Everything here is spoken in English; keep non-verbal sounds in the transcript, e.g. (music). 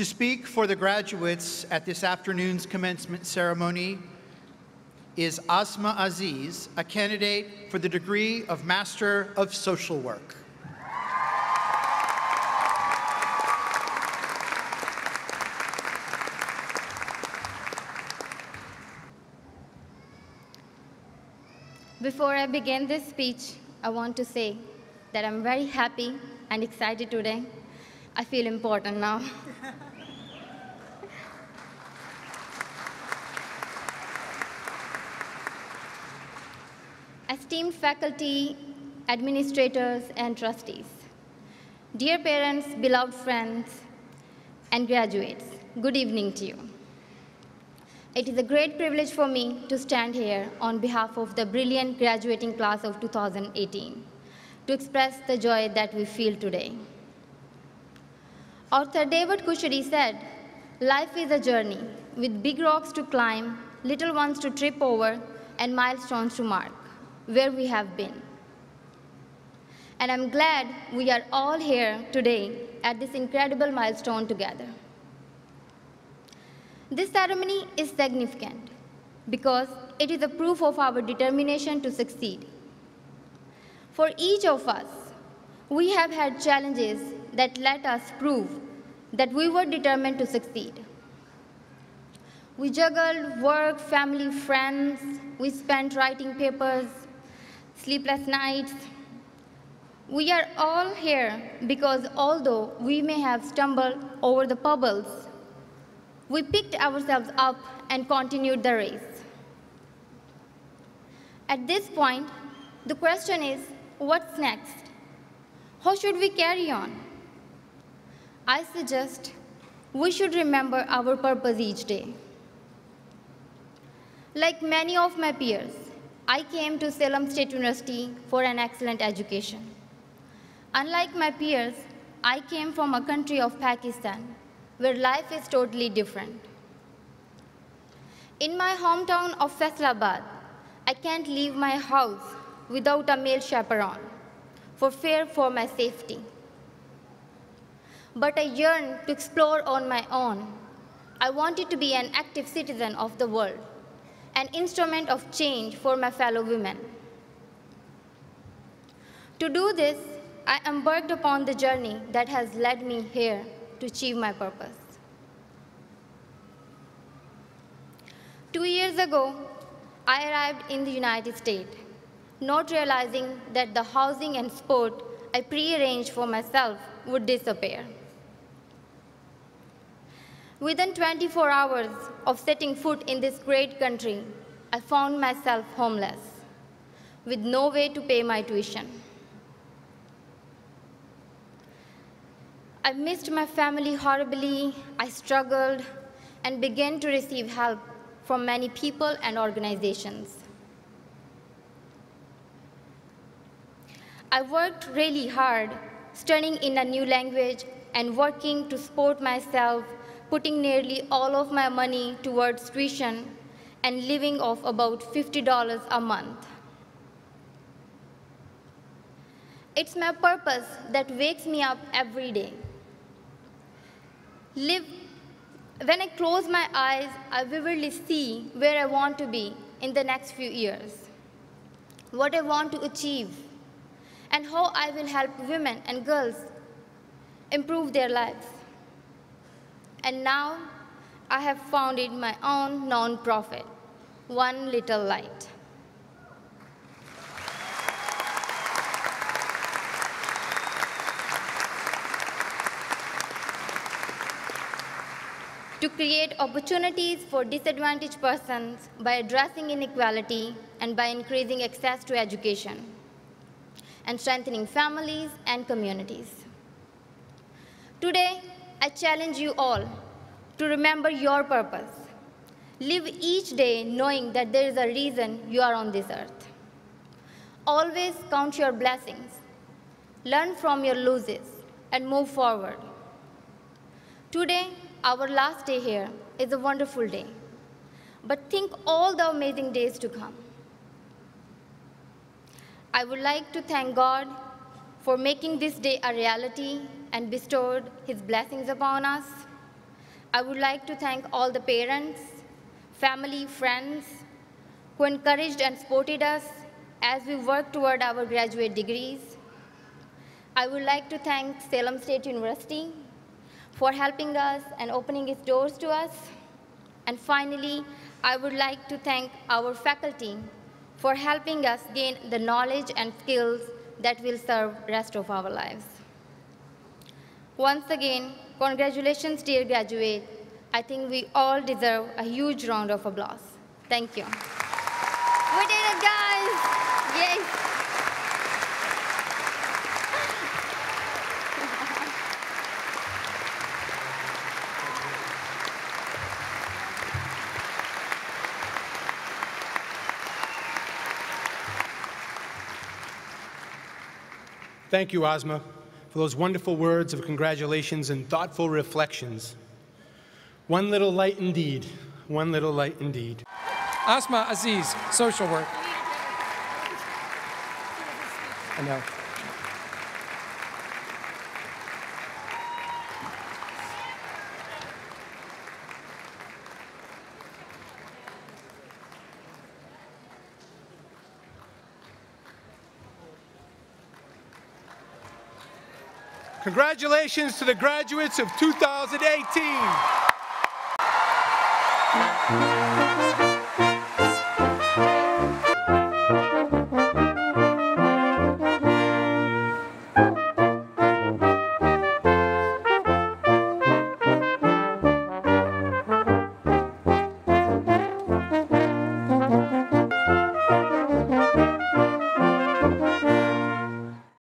To speak for the graduates at this afternoon's commencement ceremony is Aasma Aziz, a candidate for the degree of Master of Social Work. Before I begin this speech, I want to say that I'm very happy and excited today. I feel important now. (laughs) Esteemed faculty, administrators, and trustees, dear parents, beloved friends, and graduates, good evening to you. It is a great privilege for me to stand here on behalf of the brilliant graduating class of 2018 to express the joy that we feel today. Author David Kushari said, Life is a journey with big rocks to climb, little ones to trip over, and milestones to mark where we have been. And I'm glad we are all here today at this incredible milestone together. This ceremony is significant because it is a proof of our determination to succeed. For each of us, we have had challenges that let us prove that we were determined to succeed. We juggled work, family, friends. We spent writing papers, sleepless nights. We are all here because although we may have stumbled over the pebbles, we picked ourselves up and continued the race. At this point, the question is, what's next? How should we carry on? I suggest we should remember our purpose each day. Like many of my peers, I came to Salem State University for an excellent education. Unlike my peers, I came from a country of Pakistan, where life is totally different. In my hometown of Faisalabad, I can't leave my house without a male chaperone for fear for my safety. But I yearn to explore on my own. I wanted to be an active citizen of the world an instrument of change for my fellow women. To do this, I embarked upon the journey that has led me here to achieve my purpose. Two years ago, I arrived in the United States, not realizing that the housing and sport I prearranged for myself would disappear. Within 24 hours of setting foot in this great country, I found myself homeless, with no way to pay my tuition. I missed my family horribly, I struggled, and began to receive help from many people and organizations. I worked really hard, studying in a new language and working to support myself putting nearly all of my money towards tuition and living off about $50 a month. It's my purpose that wakes me up every day. Live, when I close my eyes, I vividly see where I want to be in the next few years, what I want to achieve, and how I will help women and girls improve their lives and now I have founded my own non-profit, One Little Light. to create opportunities for disadvantaged persons by addressing inequality and by increasing access to education and strengthening families and communities. Today, I challenge you all to remember your purpose. Live each day knowing that there is a reason you are on this earth. Always count your blessings, learn from your losses, and move forward. Today, our last day here, is a wonderful day. But think all the amazing days to come. I would like to thank God for making this day a reality and bestowed his blessings upon us. I would like to thank all the parents, family, friends who encouraged and supported us as we work toward our graduate degrees. I would like to thank Salem State University for helping us and opening its doors to us. And finally, I would like to thank our faculty for helping us gain the knowledge and skills that will serve rest of our lives. Once again, congratulations, dear graduate. I think we all deserve a huge round of applause. Thank you. We did it, guys! Yay! Thank you, Aasma, for those wonderful words of congratulations and thoughtful reflections. One little light indeed, one little light indeed. Aasma Aziz, social work. I know. Congratulations to the graduates of 2018.